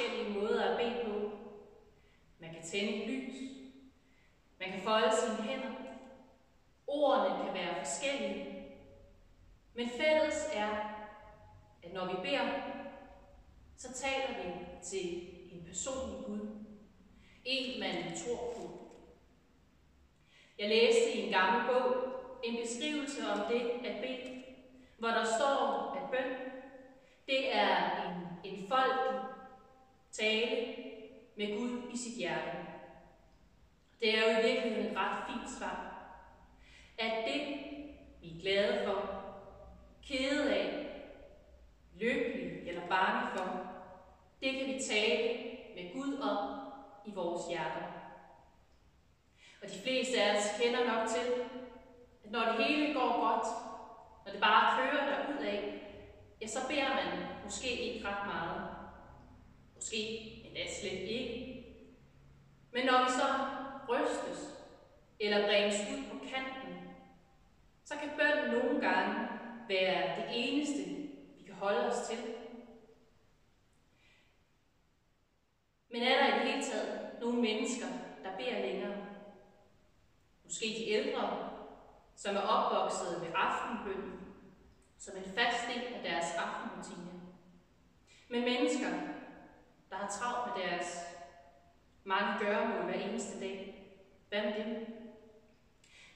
forskellige måder at bede på. Man kan tænde et lys. Man kan folde sine hænder. Ordene kan være forskellige. Men fælles er, at når vi beder, så taler vi til en personlig Gud. En, man tror på. Jeg læste i en gammel bog en beskrivelse om det at bede, hvor der står, at bøn, det er en, en folkelig tale med Gud i sit hjerte. Det er jo i virkeligheden et ret fint svar. At det, vi er glade for, kede af, lykkelige eller bange for, det kan vi tale med Gud om i vores hjerter. Og de fleste af os kender nok til, at når det hele går godt, når det bare kører derud af, ja, så beder man måske ikke ret meget. Måske endda slet ikke. Men når vi så rystes eller bringes ud på kanten, så kan bønden nogle gange være det eneste, vi kan holde os til. Men er der i det hele taget nogle mennesker, der beder længere? Måske de ældre, som er opvokset med aftenbønden, som en fast del af deres aftenrutine. Men mennesker, der har travlt med deres mange gøremål hver eneste dag. Hvad med dem?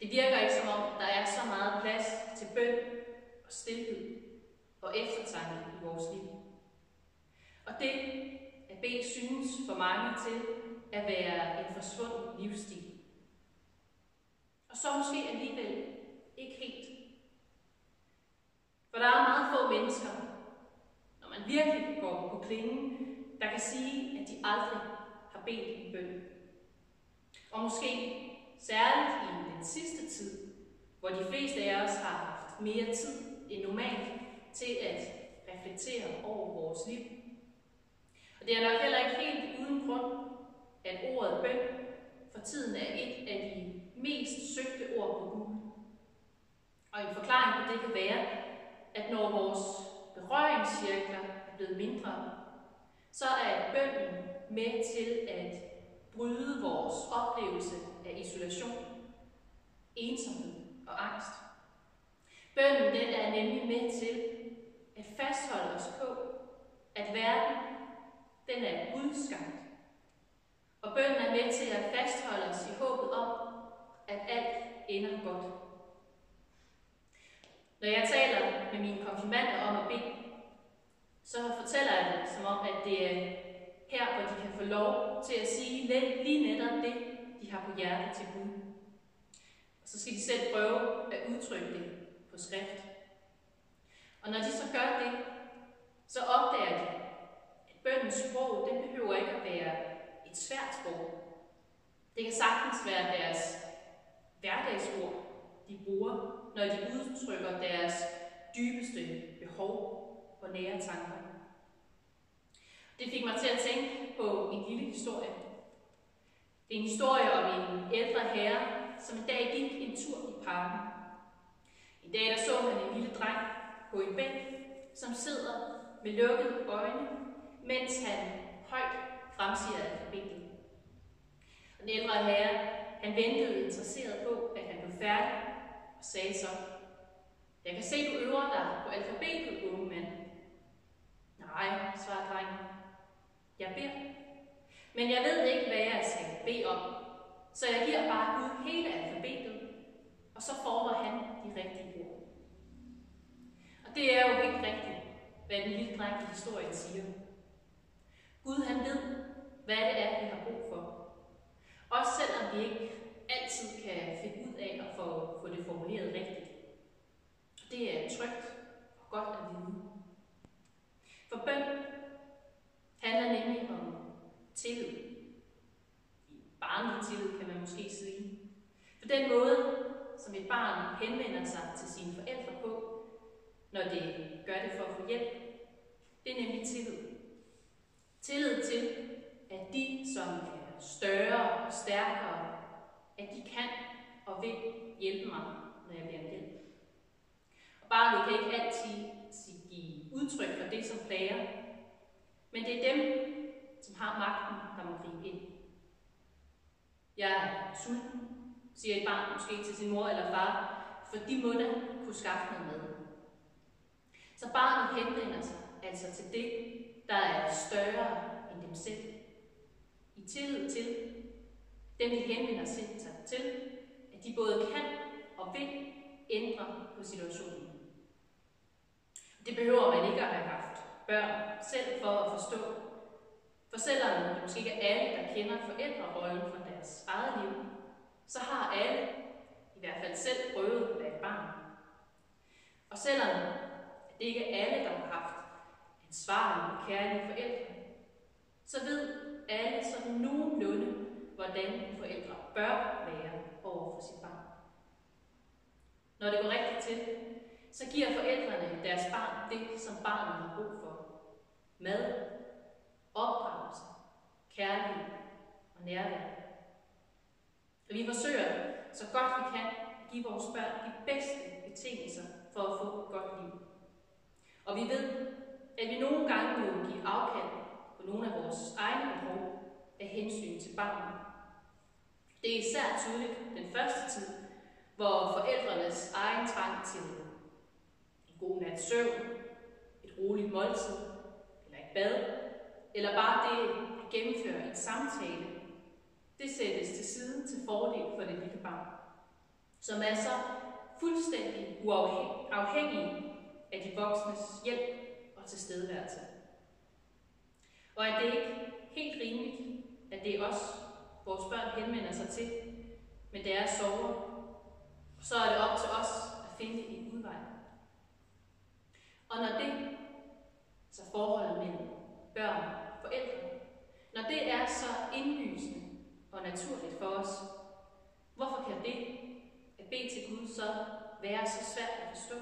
Det virker ikke som om, der er så meget plads til bøn og stillhed og eftertanke i vores liv. Og det at bede synes for mange til at være en forsvunden livsstil. Og så måske alligevel ikke helt. For der er meget få mennesker, når man virkelig går på klingen, der kan sige, at de aldrig har bedt en bøn. Og måske særligt i den sidste tid, hvor de fleste af os har haft mere tid end normalt til at reflektere over vores liv. Og det er nok heller ikke helt uden grund, at ordet bøn for tiden er et af de mest søgte ord på Google. Og en forklaring på det kan være, at når vores berøringscirkler er blevet mindre, så er bønnen med til at bryde vores oplevelse af isolation, ensomhed og angst. Bønnen den er nemlig med til at fastholde os på, at verden den er gudskabt. Og bønnen er med til at fastholde os i håbet om, at alt ender godt. Når jeg taler med mine konfirmander om at bede, så fortæller jeg det som om, at det er her, hvor de kan få lov til at sige lige netop det, de har på hjertet til Gud. Og så skal de selv prøve at udtrykke det på skrift. Og når de så gør det, så opdager de, at bøndens sprog, den behøver ikke at være et svært sprog. Det kan sagtens være deres hverdagsord, de bruger, når de udtrykker deres dybeste behov og nære tanker. Det fik mig til at tænke på en lille historie. Det er en historie om en ældre herre, som en dag gik en tur i parken. En dag der så han en lille dreng på en bænk, som sidder med lukkede øjne, mens han højt fremsiger alfabetet. Den ældre herre, han ventede interesseret på, at han blev færdig, og sagde så, Jeg kan se, du øver dig på alfabetet, unge mand. Nej, svarede drengen. Jeg beder. Men jeg ved ikke, hvad jeg skal bede om, så jeg giver bare Gud hele alfabetet, og så former han de rigtige ord. Og det er jo helt rigtigt, hvad den lille dreng i historien siger. Gud han ved, hvad det er, vi har brug for. Også selvom vi ikke altid kan finde ud af at få, få det formuleret rigtigt. Det er trygt og godt at vide. For bøn handler nemlig om tillid. Barnlig tillid, kan man måske sige. For den måde, som et barn henvender sig til sine forældre på, når det gør det for at få hjælp, det er nemlig tillid. Tillid til, at de, som er større og stærkere, at de kan og vil hjælpe mig, når jeg bliver hjælp. Og bare udtryk for det, som plager. Men det er dem, som har magten, der må gribe ind. Jeg er sulten, siger et barn måske til sin mor eller far, for de må da kunne skaffe noget mad. Så barnet henvender sig altså til det, der er større end dem selv. I tillid til, dem de henvender sig til, at de både kan og vil ændre på situationen. Det behøver man ikke at have haft børn selv for at forstå. For selvom det måske ikke er alle, der kender forældrerollen fra deres eget liv, så har alle, i hvert fald selv, prøvet at være et barn. Og selvom det ikke er alle, der har haft ansvarlige og kærlige forældre, så ved alle sådan nogenlunde, hvordan forældre bør være over for sit barn. Når det går rigtigt til, så giver forældrene deres barn det, som barnet har brug for. Mad, opdragelse, kærlighed og nærvær. Og vi forsøger så godt vi kan at give vores børn de bedste betingelser for at få et godt liv. Og vi ved, at vi nogle gange må give afkald på nogle af vores egne behov af hensyn til barnet. Det er især tydeligt den første tid, hvor forældrenes egen trang til god nat søvn, et roligt måltid, eller et bad, eller bare det at gennemføre en samtale, det sættes til side til fordel for det lille barn, som er så fuldstændig uafhængig af de voksnes hjælp og tilstedeværelse. Og at det ikke helt rimeligt, at det er os, vores børn henvender sig til men det er sorger, så er det op til os at finde en. Og når det, så forholdet mellem børn og forældre, når det er så indlysende og naturligt for os, hvorfor kan det at bede til Gud så være så svært at forstå?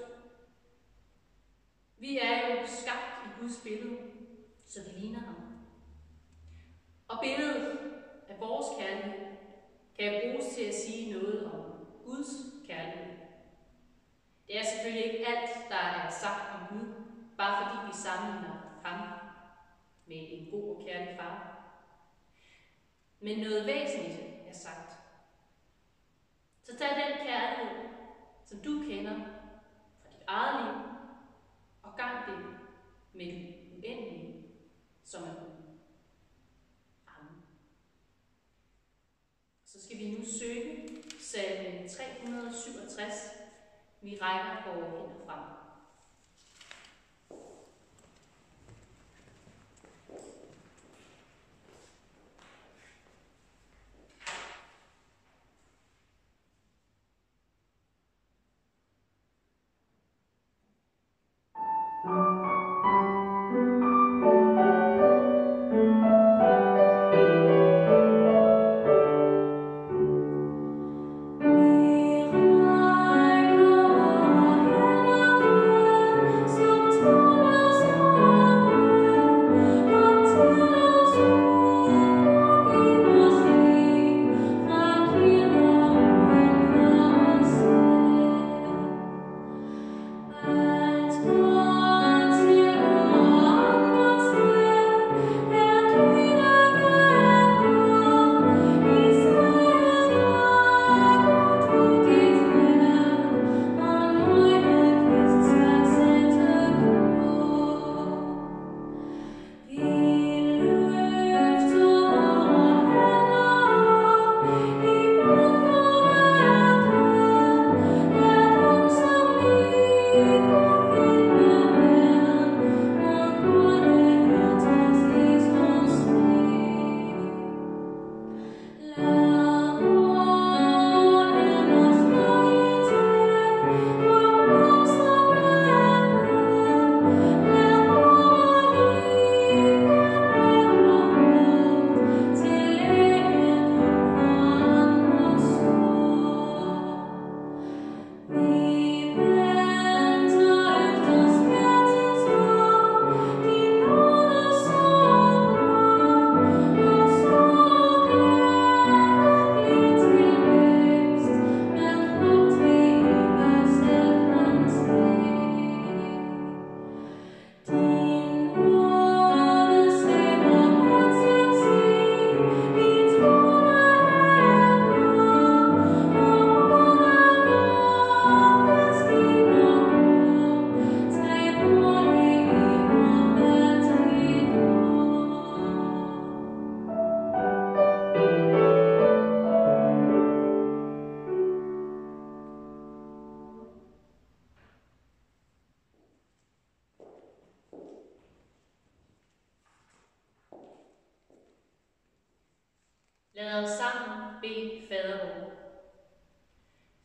Vi er jo skabt i Guds billede, så vi ligner ham. Og billedet af vores kærlighed kan bruges til at sige noget om Guds kærlighed. Det er selvfølgelig ikke alt, der er sagt om Gud, bare fordi vi sammenligner ham med en god og kærlig far. Men noget væsentligt er sagt. Så tag den kærlighed, som du kender fra dit eget liv, og gang det med det uendelige, som er Gud. Amen. Så skal vi nu søge salme 367. Vi rækker på hænder frem.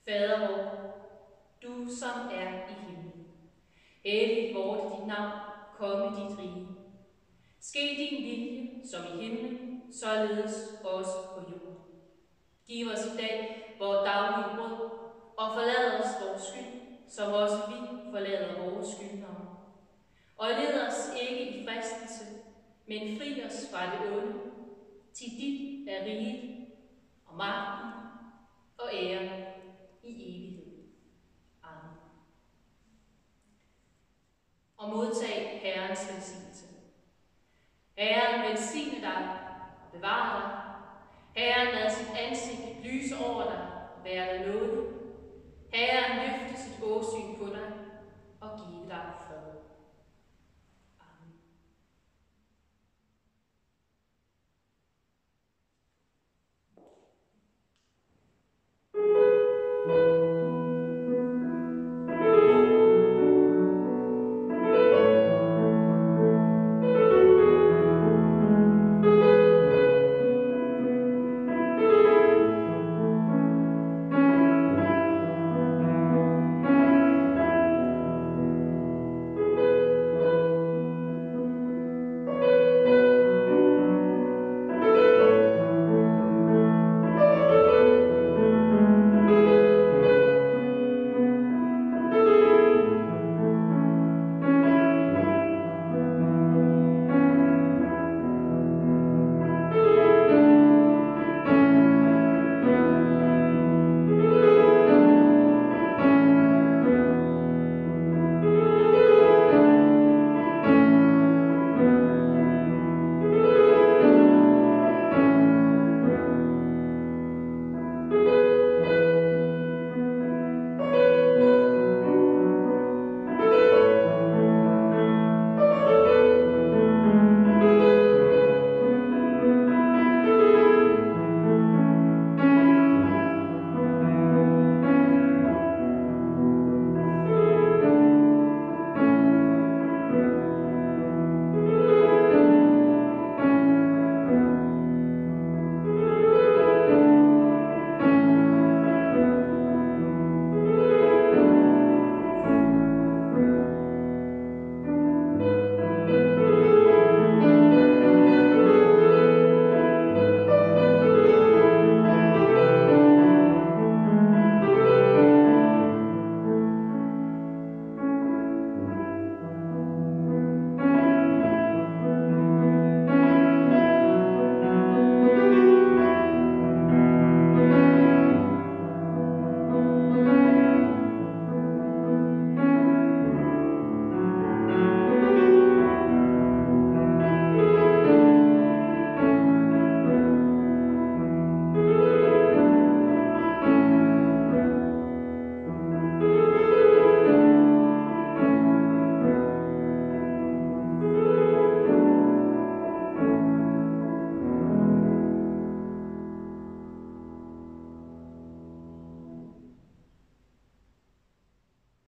Fader vor, du som er i himlen. Helligt vort dit navn, komme dit rige. Ske din vilje, som i himlen, således også på jorden. Giv os i dag vores daglige brød, og forlad os vores skyld, som også vi forlader vores skyldnere. Og led os ikke i fristelse, men fri os fra det onde, til dit er riget og magten og æren i evighed. Amen. Og modtag Herrens velsignelse. Herren velsigne dig og bevare dig. Herren lader sit ansigt lyse over dig og være dig nådig. Herren løfter sit åsyn på dig